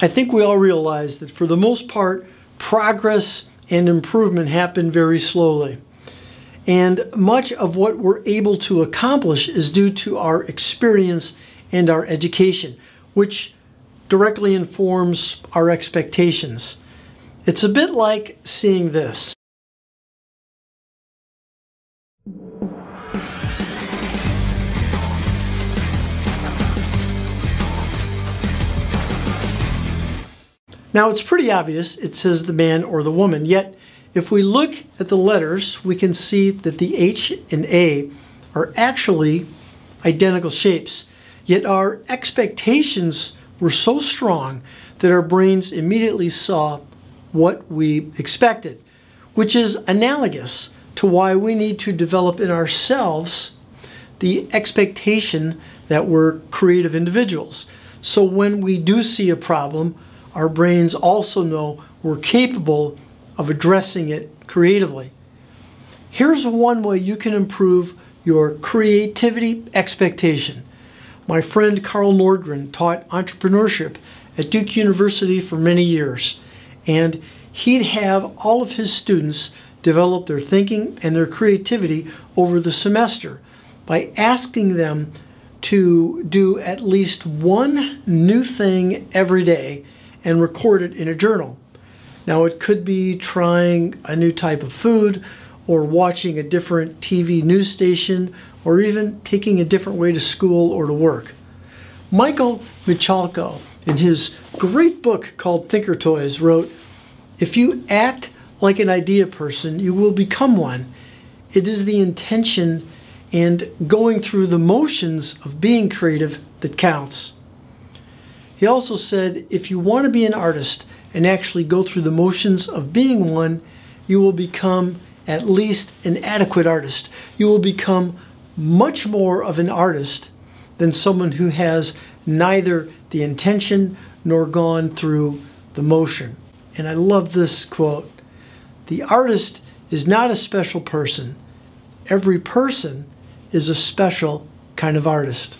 I think we all realize that for the most part, progress and improvement happen very slowly. And much of what we're able to accomplish is due to our experience and our education, which directly informs our expectations. It's a bit like seeing this. Now it's pretty obvious it says the man or the woman, yet if we look at the letters, we can see that the H and A are actually identical shapes, yet our expectations were so strong that our brains immediately saw what we expected, which is analogous to why we need to develop in ourselves the expectation that we're creative individuals. So when we do see a problem, our brains also know we're capable of addressing it creatively. Here's one way you can improve your creativity expectation. My friend Carl Nordgren taught entrepreneurship at Duke University for many years, and he'd have all of his students develop their thinking and their creativity over the semester by asking them to do at least one new thing every day and record it in a journal. Now, it could be trying a new type of food, or watching a different TV news station, or even taking a different way to school or to work. Michael Michalko, in his great book called Thinker Toys, wrote If you act like an idea person, you will become one. It is the intention and going through the motions of being creative that counts. He also said if you want to be an artist and actually go through the motions of being one, you will become at least an adequate artist. You will become much more of an artist than someone who has neither the intention nor gone through the motion. And I love this quote The artist is not a special person, every person is a special kind of artist.